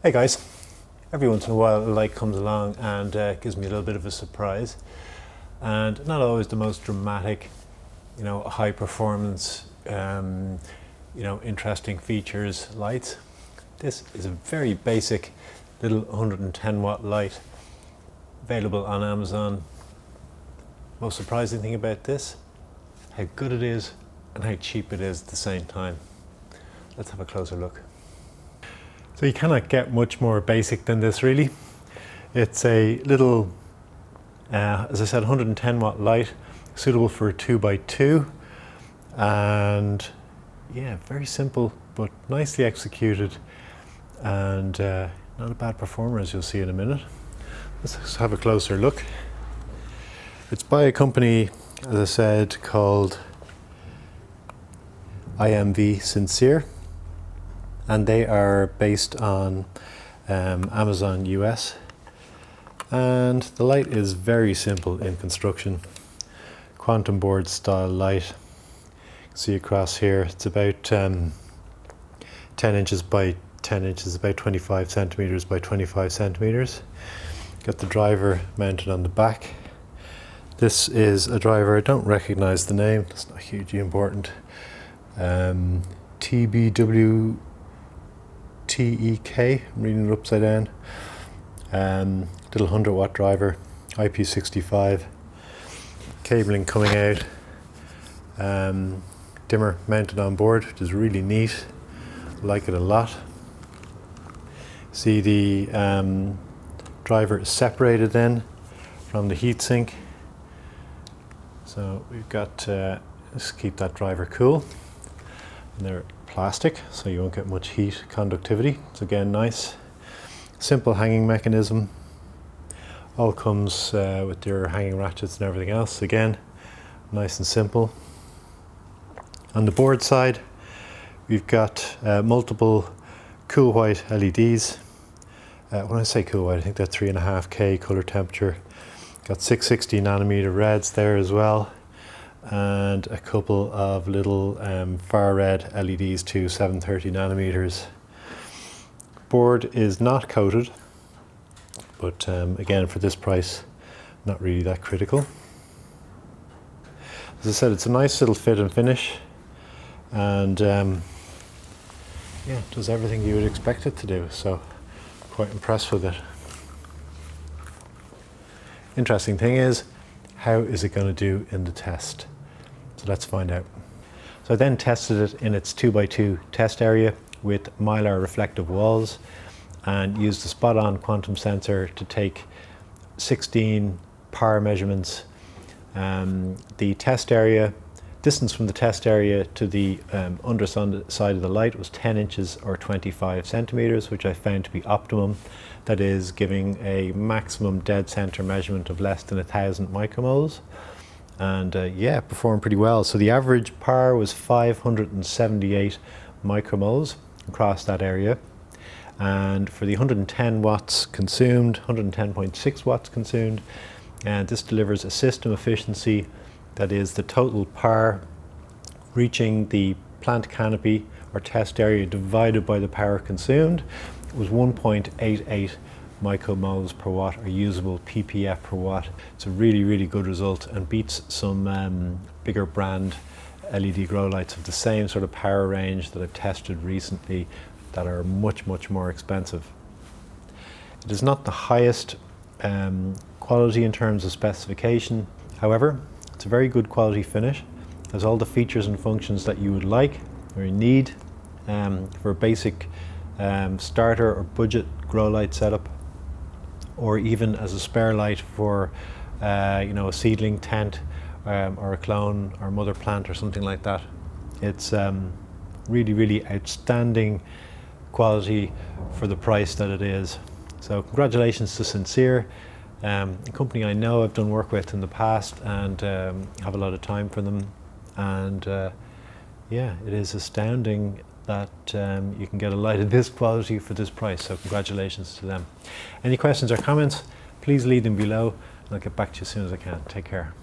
Hey guys, every once in a while a light comes along and uh, gives me a little bit of a surprise and not always the most dramatic, you know, high performance, um, you know, interesting features lights. This is a very basic little 110 watt light available on Amazon. Most surprising thing about this, how good it is and how cheap it is at the same time. Let's have a closer look. So you cannot get much more basic than this really. It's a little, uh, as I said, 110 watt light, suitable for a 2 by 2 and yeah, very simple but nicely executed and uh, not a bad performer as you'll see in a minute. Let's have a closer look. It's by a company, as I said, called IMV Sincere and they are based on um, Amazon US. And the light is very simple in construction. Quantum board style light. See across here, it's about um, 10 inches by 10 inches, about 25 centimeters by 25 centimeters. Got the driver mounted on the back. This is a driver, I don't recognize the name, it's not hugely important. Um, TBW TEK, I'm reading it upside down. Um, little 100 watt driver, IP65, cabling coming out, um, dimmer mounted on board, which is really neat. like it a lot. See the um, driver is separated then from the heatsink. So we've got, uh, let's keep that driver cool. And they're plastic, so you won't get much heat conductivity. It's again nice. Simple hanging mechanism. All comes uh, with your hanging ratchets and everything else. Again, nice and simple. On the board side, we've got uh, multiple cool white LEDs. Uh, when I say cool white, I think they're 3.5K color temperature. Got 660 nanometer reds there as well and a couple of little um, far red LEDs to 730 nanometers. Board is not coated, but um, again for this price, not really that critical. As I said, it's a nice little fit and finish, and um, yeah, does everything you would expect it to do. So, quite impressed with it. Interesting thing is, how is it going to do in the test? So let's find out. So I then tested it in its 2x2 test area with mylar reflective walls and used the spot-on quantum sensor to take 16 power measurements. Um, the test area, distance from the test area to the um, underside of the light was 10 inches or 25 centimeters, which I found to be optimum. That is giving a maximum dead center measurement of less than a thousand micromoles and uh, yeah, performed pretty well. So the average power was 578 micromoles across that area. And for the 110 watts consumed, 110.6 watts consumed, and this delivers a system efficiency that is the total power reaching the plant canopy or test area divided by the power consumed was 1.88 micromoles per watt or usable ppf per watt. It's a really, really good result and beats some um, bigger brand LED grow lights of the same sort of power range that I've tested recently that are much, much more expensive. It is not the highest um, quality in terms of specification. However, it's a very good quality finish. It has all the features and functions that you would like or need um, for a basic um, starter or budget grow light setup or even as a spare light for uh, you know a seedling tent um, or a clone or mother plant or something like that. It's um, really really outstanding quality for the price that it is. So congratulations to Sincere, um, a company I know I've done work with in the past and um, have a lot of time for them and uh, yeah it is astounding that um, you can get a light of this quality for this price. So congratulations to them. Any questions or comments, please leave them below and I'll get back to you as soon as I can. Take care.